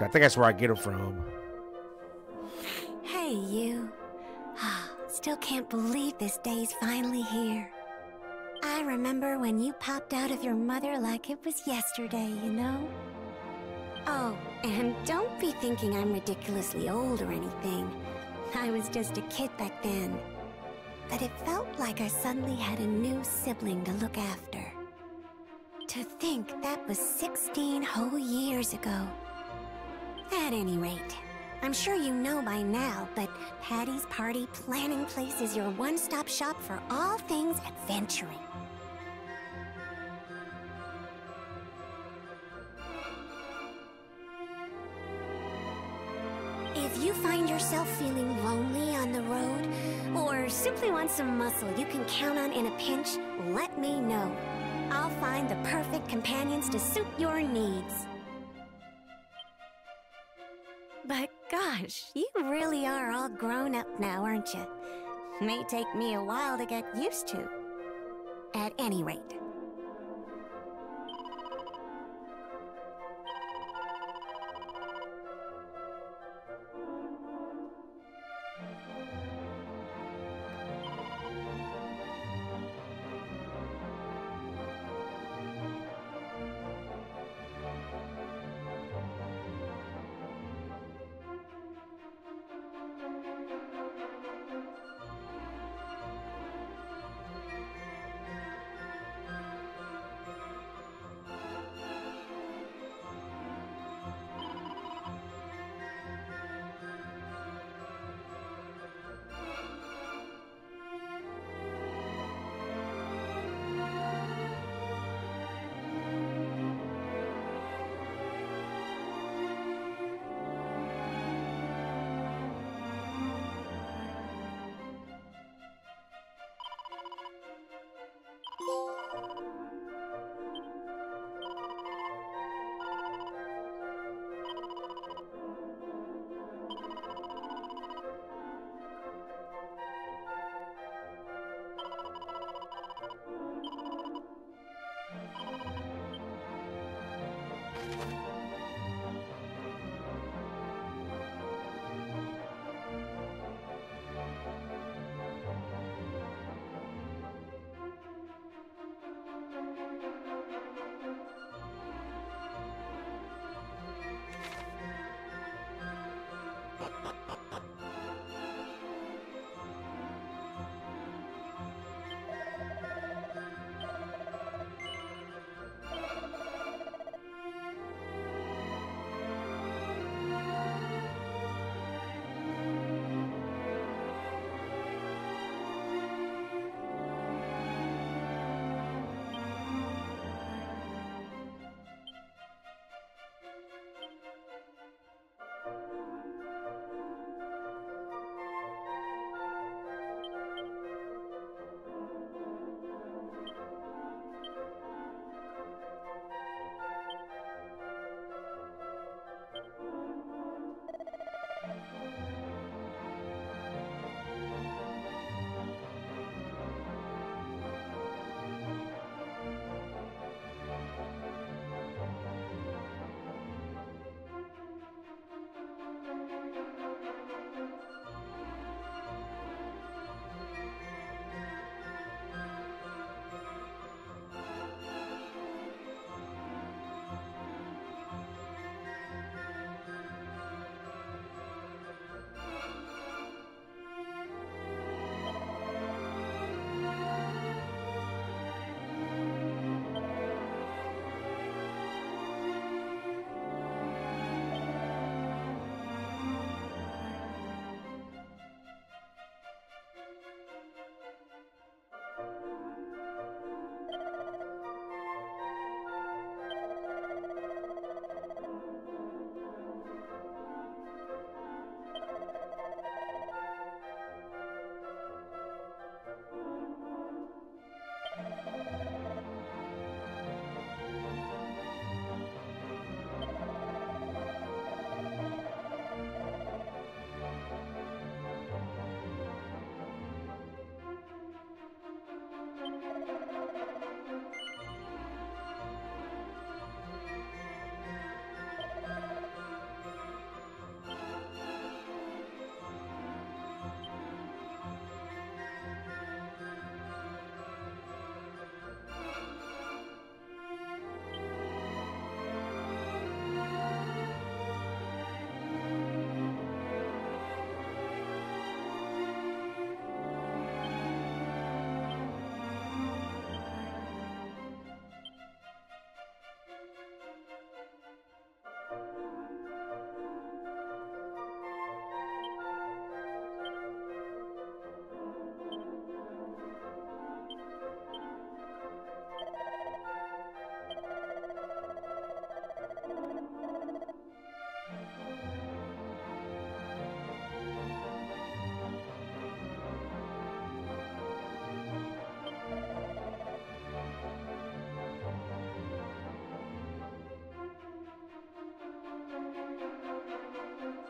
I think that's where I get them from. Hey, you. Ah, Still can't believe this day's finally here. I remember when you popped out of your mother like it was yesterday, you know? Oh, and don't be thinking I'm ridiculously old or anything. I was just a kid back then. But it felt like I suddenly had a new sibling to look after. To think that was 16 whole years ago. At any rate, I'm sure you know by now, but Patty's Party Planning Place is your one-stop shop for all things adventuring. If you find yourself feeling lonely on the road, or simply want some muscle you can count on in a pinch, let me know. I'll find the perfect companions to suit your needs. But gosh, you really are all grown up now, aren't you? May take me a while to get used to. At any rate. Thank you.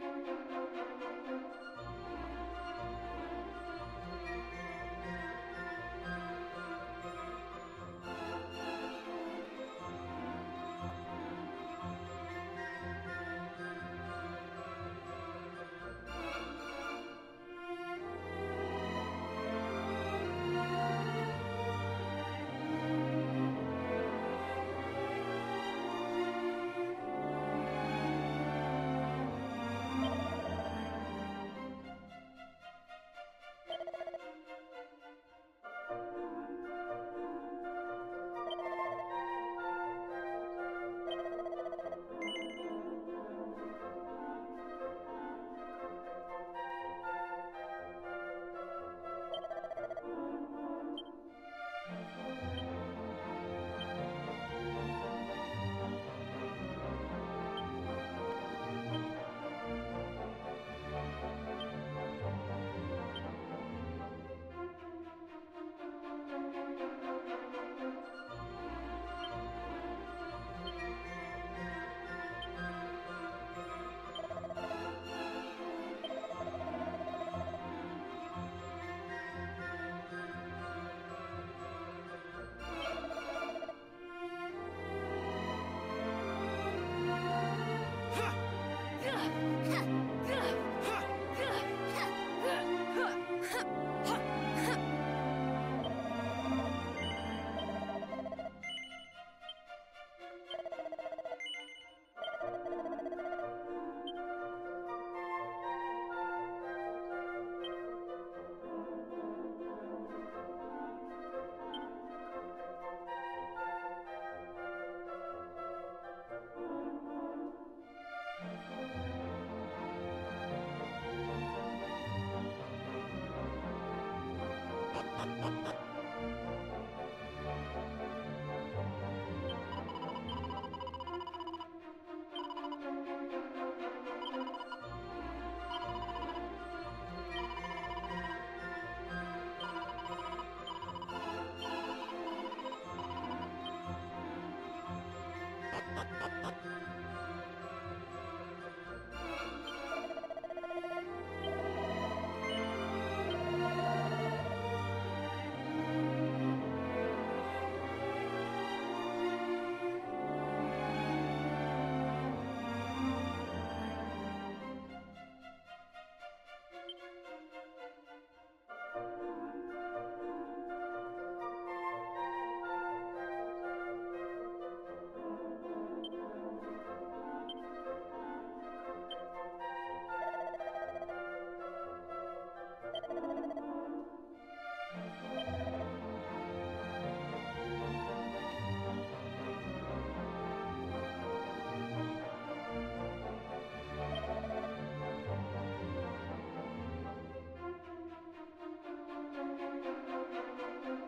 Thank you. Música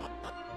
パパ。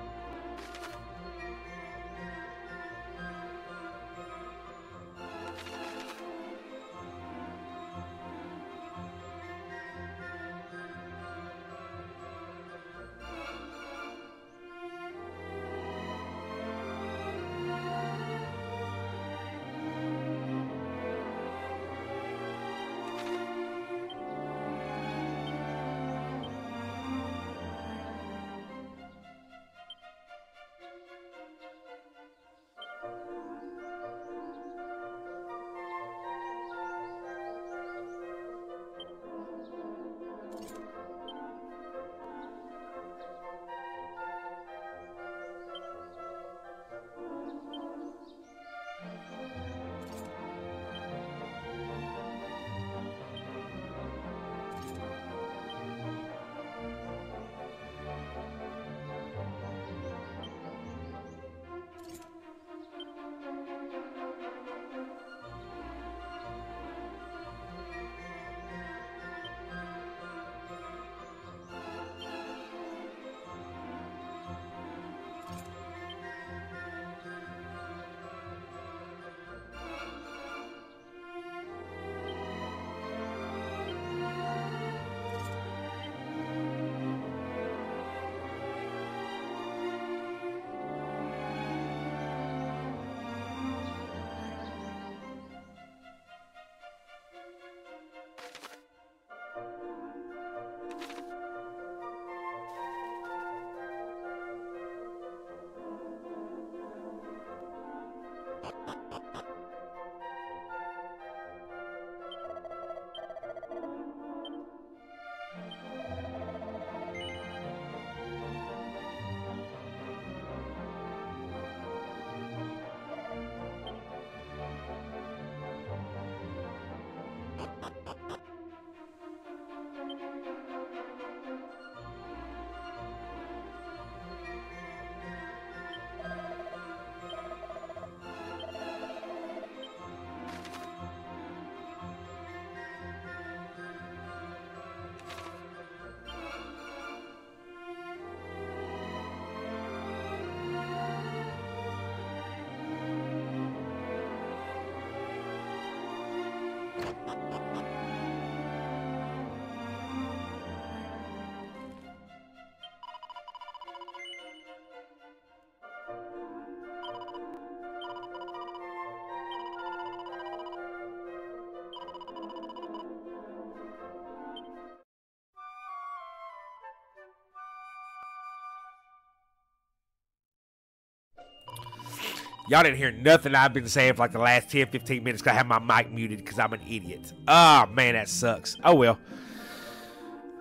Y'all didn't hear nothing I've been saying for like the last 10, 15 minutes because I have my mic muted because I'm an idiot. Oh, man, that sucks. Oh, well.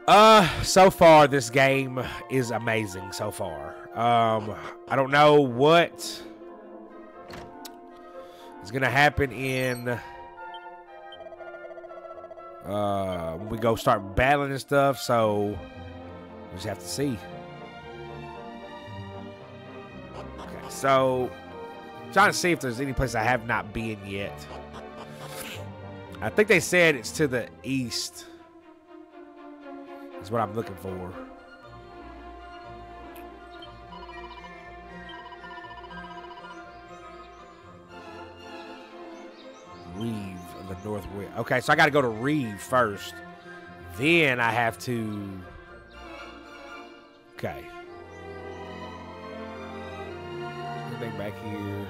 Uh, so far, this game is amazing so far. Um, I don't know what is going to happen in... Uh, when we go start battling and stuff, so we just have to see. Okay, so trying to see if there's any place I have not been yet. I think they said it's to the east. Is what I'm looking for. Reeve of the Northwest. Okay, so I got to go to Reeve first. Then I have to. Okay. Back here?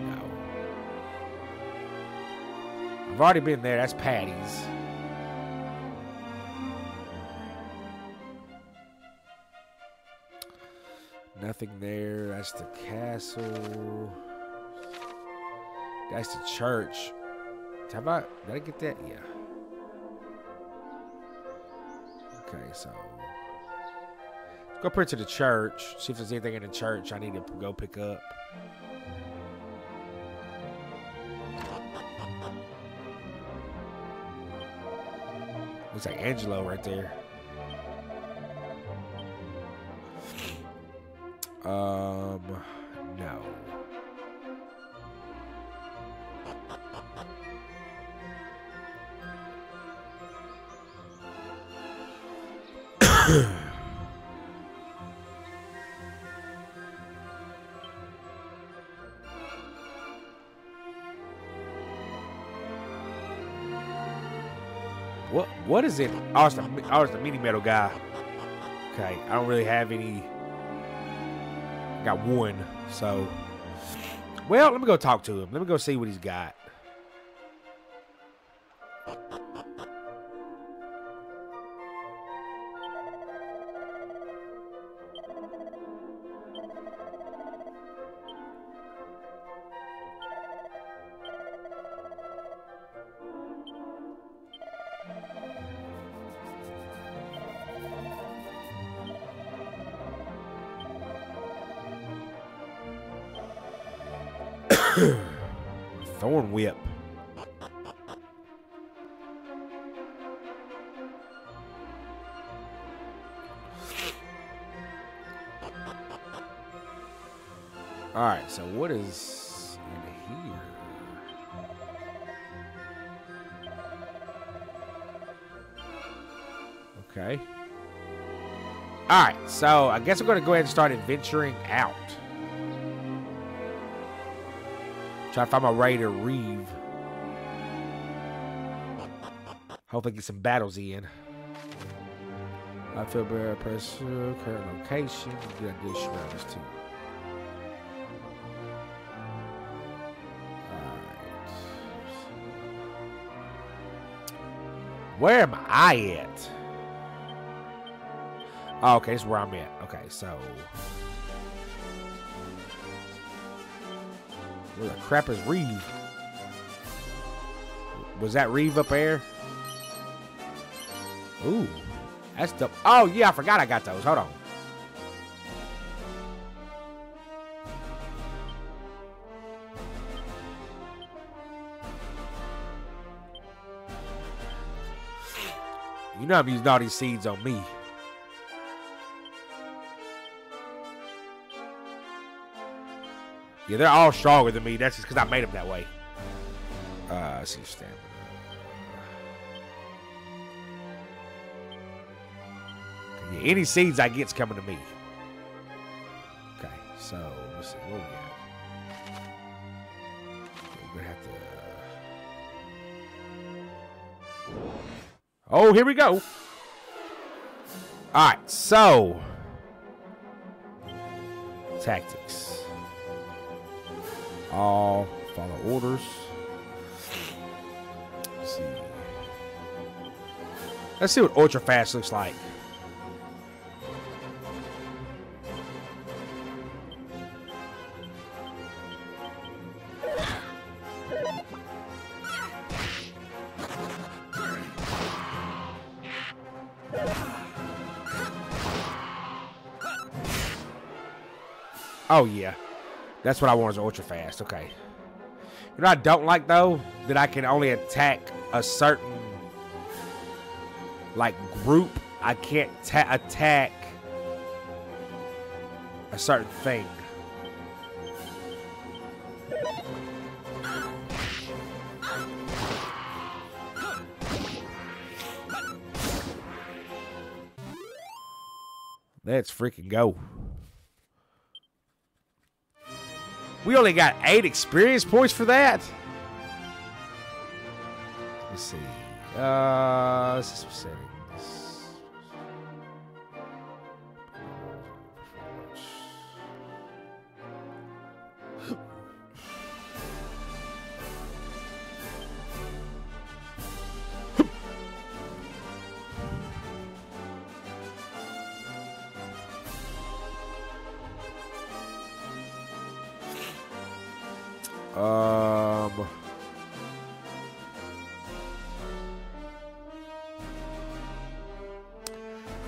No. I've already been there. That's Patty's. Nothing there. That's the castle. That's the church. Have I? Did I get that? Yeah. Okay, so go put to the church. See if there's anything in the church I need to go pick up. Looks like Angelo right there. Um, no. what is it? I was the, oh, it's the mini medal guy. Okay, I don't really have any. I got one, so. Well, let me go talk to him. Let me go see what he's got. Thorn whip. All right, so what is in here? Okay. All right, so I guess I'm going to go ahead and start adventuring out. Try to find my Raider Reeve. Hopefully get some battles in. I feel better pressure, current location. Too. Where am I at? Oh, okay, this is where I'm at. Okay, so Where the crap is Reeve? Was that Reeve up there? Ooh. That's the. Oh, yeah, I forgot I got those. Hold on. You know I'm using all these seeds on me. Yeah, they're all stronger than me. That's just because I made them that way. Uh, let's see stamina. Yeah, any seeds I get's coming to me. Okay, so let's see what we got. We're gonna have to. Uh... Oh, here we go. All right, so Tactics. All follow orders. Let's see. Let's see what ultra fast looks like. Oh yeah, that's what I want is ultra fast. Okay. You know I don't like though that I can only attack a certain like group. I can't attack a certain thing. Let's freaking go. We only got eight experience points for that. Let's see. Uh, let's Um.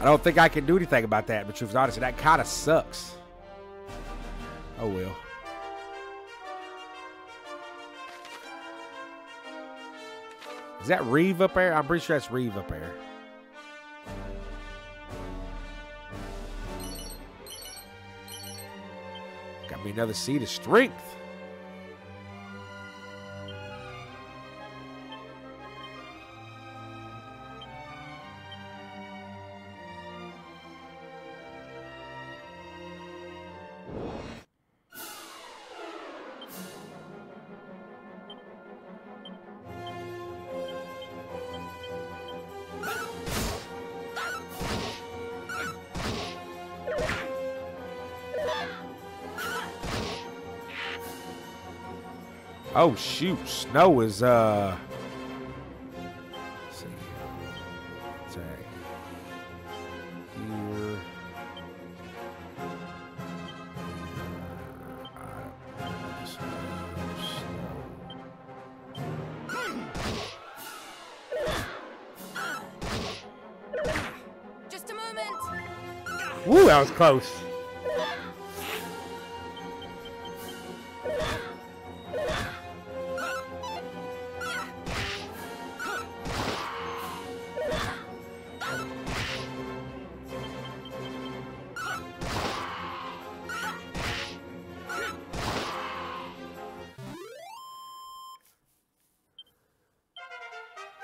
I don't think I can do anything about that, but truth is honest, that kind of sucks. Oh well. Is that Reeve up there? I'm pretty sure that's Reeve up there. Got me another seed of strength. Oh shoot, snow is uh see attack here. Just a moment. Woo, that was close.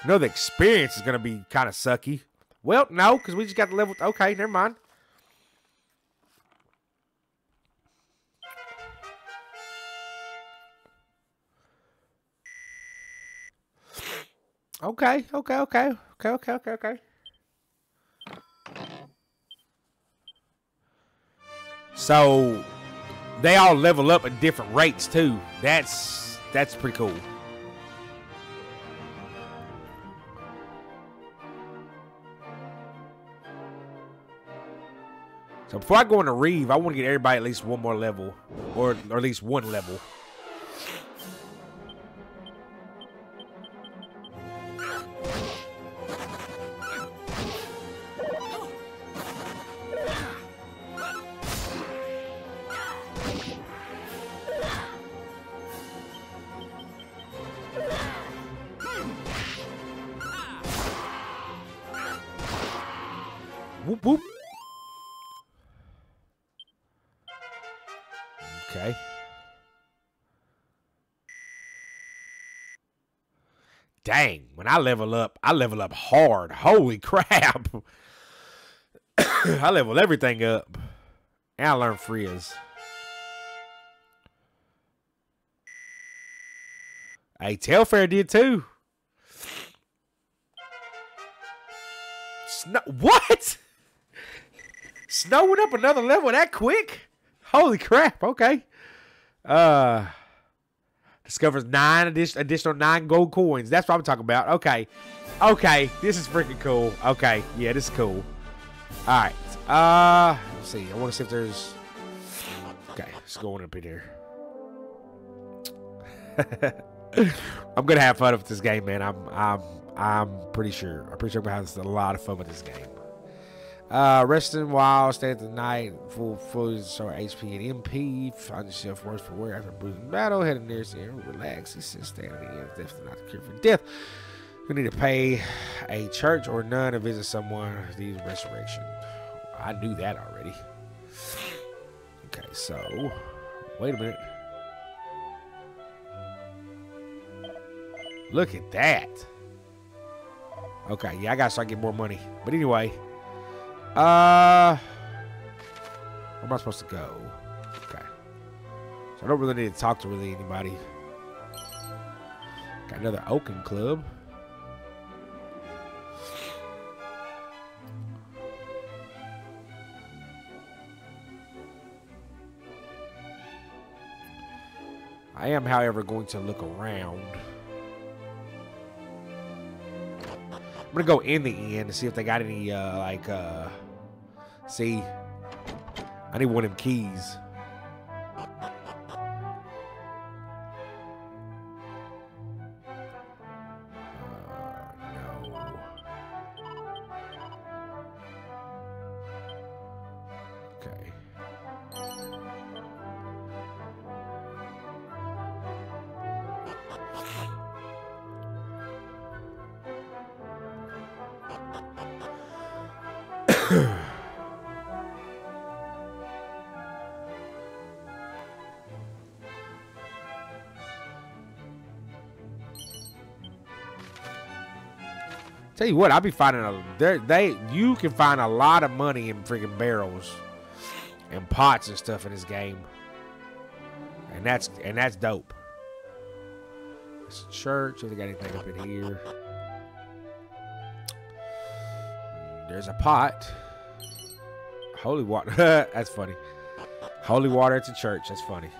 Know the experience is gonna be kind of sucky. Well, no, because we just got the level. Okay, never mind. Okay, okay, okay, okay, okay, okay, okay. So they all level up at different rates too. That's that's pretty cool. So before I go into Reeve, I want to get everybody at least one more level, or, or at least one level. Whoop whoop. Dang, when I level up, I level up hard. Holy crap. I level everything up. And I learn Frizz. Hey, Telfair did too. Snow what? Snow went up another level that quick? Holy crap. Okay. Uh discovers nine addition, additional nine gold coins. That's what I'm talking about. Okay. Okay. This is freaking cool. Okay. Yeah, this is cool. Alright. Uh let's see. I want to see if there's Okay, let's go on up in here. I'm gonna have fun with this game, man. I'm I'm I'm pretty sure. I'm pretty sure I'm gonna have a lot of fun with this game. Uh, resting while stay at the night, full full restore HP and MP. Find yourself worse for wear after bruising battle. Head near the end, relax. He says, "Stand at the end. Definitely not the cure for death. You need to pay a church or none to visit someone. These resurrection. I knew that already. Okay, so wait a minute. Look at that. Okay, yeah, I gotta start getting more money. But anyway, uh, where am I supposed to go? Okay, so I don't really need to talk to really anybody. Got another Oaken Club. I am, however, going to look around. I'm gonna go in the inn to see if they got any uh like uh see I one of them keys. Tell you what, I'll be finding a they you can find a lot of money in freaking barrels and pots and stuff in this game. And that's and that's dope. It's church, if they got anything up in here. There's a pot. Holy water. that's funny. Holy water at the church. That's funny.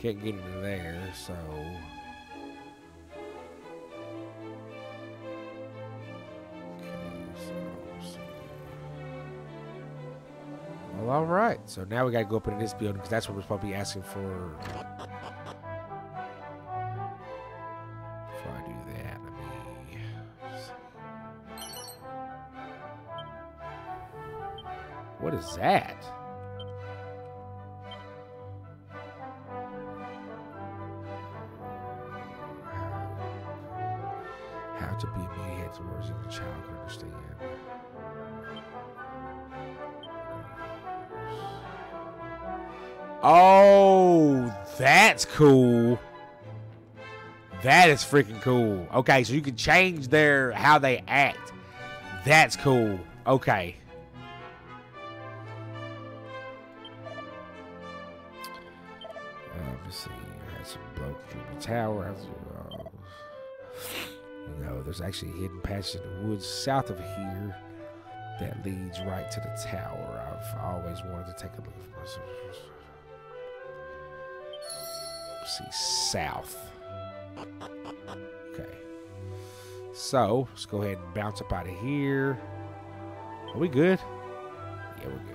Can't get into there, so. Well, all right. So now we gotta go up into this building because that's what we're supposed to be asking for. Freaking cool. Okay, so you can change their how they act. That's cool. Okay. Uh, see. I had some bloke through the tower. I was, uh, you there's actually a hidden passage in the woods south of here that leads right to the tower. I've always wanted to take a look at myself. Let's see, south. So let's go ahead and bounce up out of here. Are we good? Yeah, we're good.